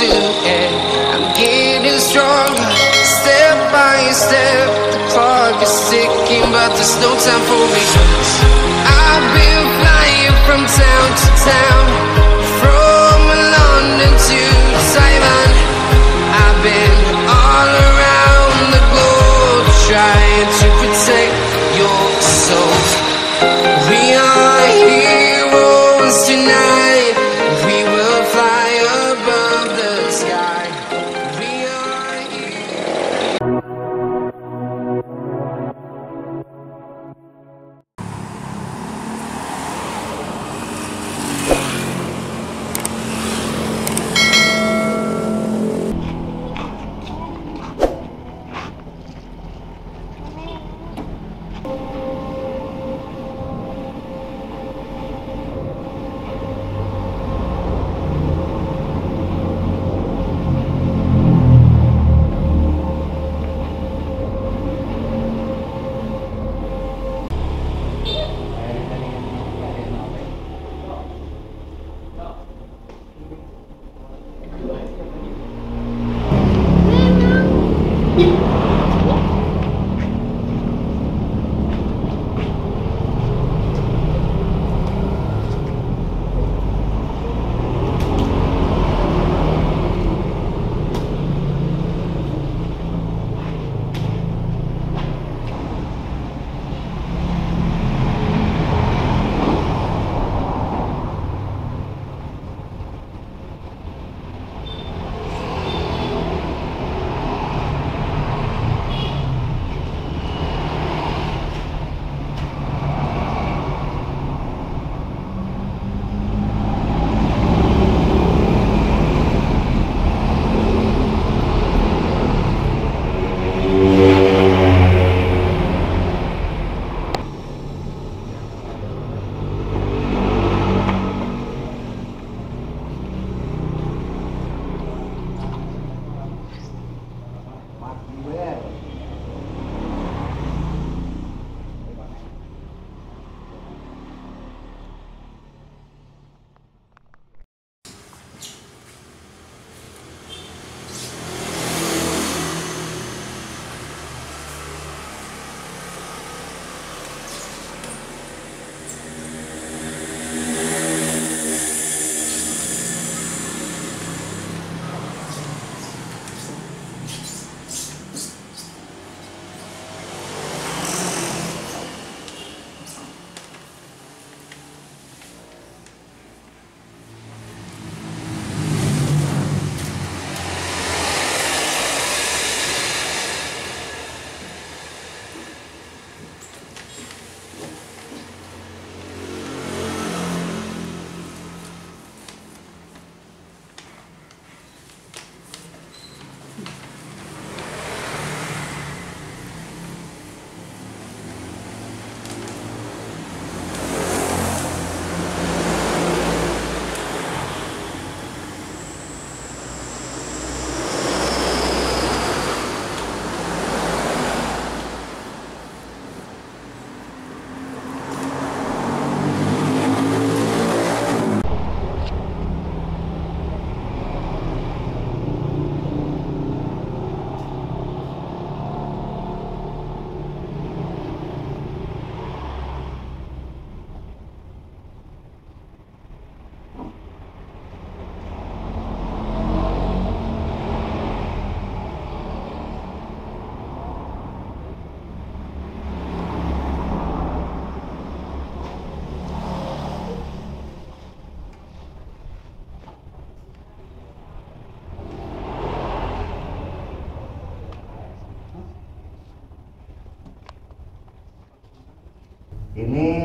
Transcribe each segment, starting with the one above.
see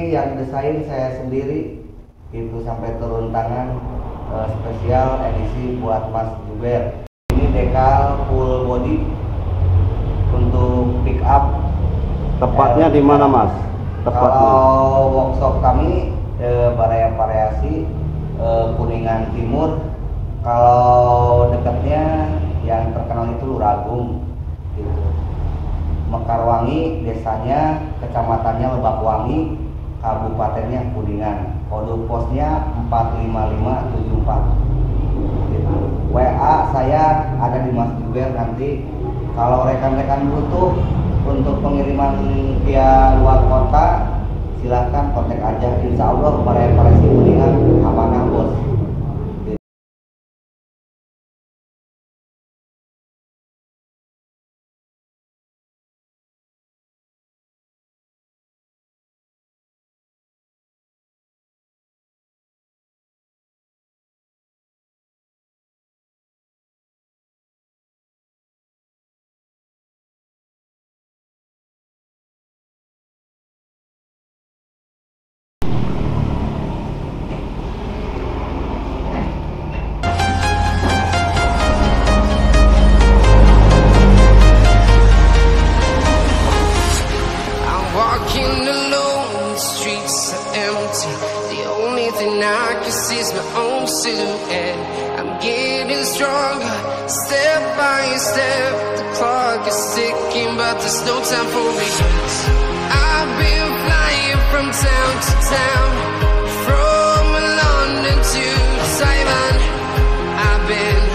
Yang desain saya sendiri itu sampai turun tangan eh, spesial edisi buat Mas Juber. Ini dekal full body untuk pick up. Tepatnya di mana, Mas? Tepatnya. Kalau workshop kami eh, variasi eh, Kuningan Timur. Kalau dekatnya yang terkenal itu Luragung gitu. Mekarwangi desanya, kecamatannya Lebakwangi, kabupatennya Kuningan. Kode posnya 45574. Gitu. WA di Mas Juber nanti kalau rekan-rekan butuh untuk pengiriman via luar kota silahkan kontak aja insya Allah reparasi mendingan amanah bos no time for regrets. I've been flying from town to town, from London to Taiwan. I've been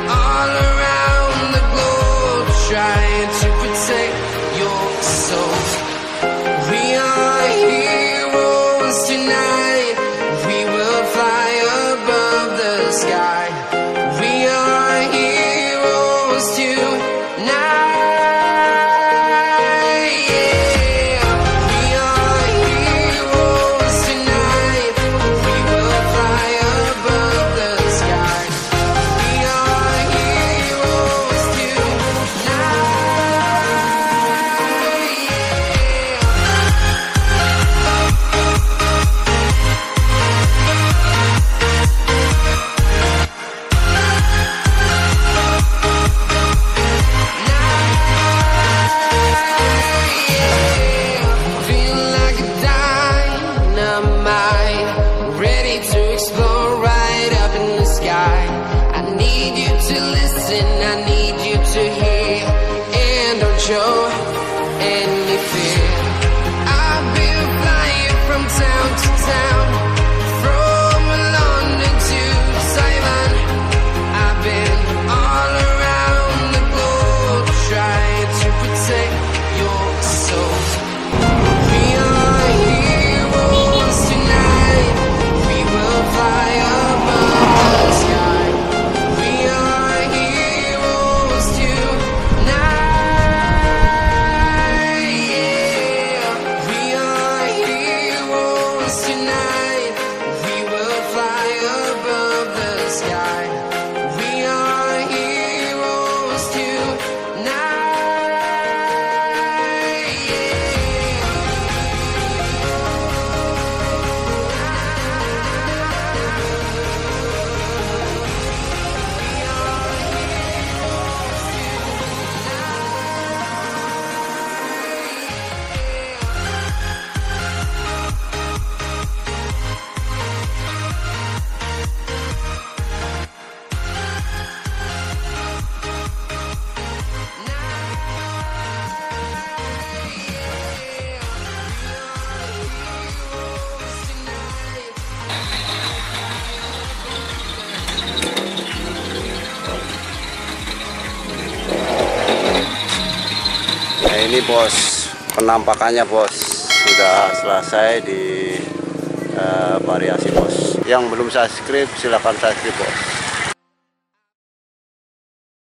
ini bos. Penampakannya bos. Sudah selesai di eh, variasi bos. Yang belum subscribe silahkan subscribe bos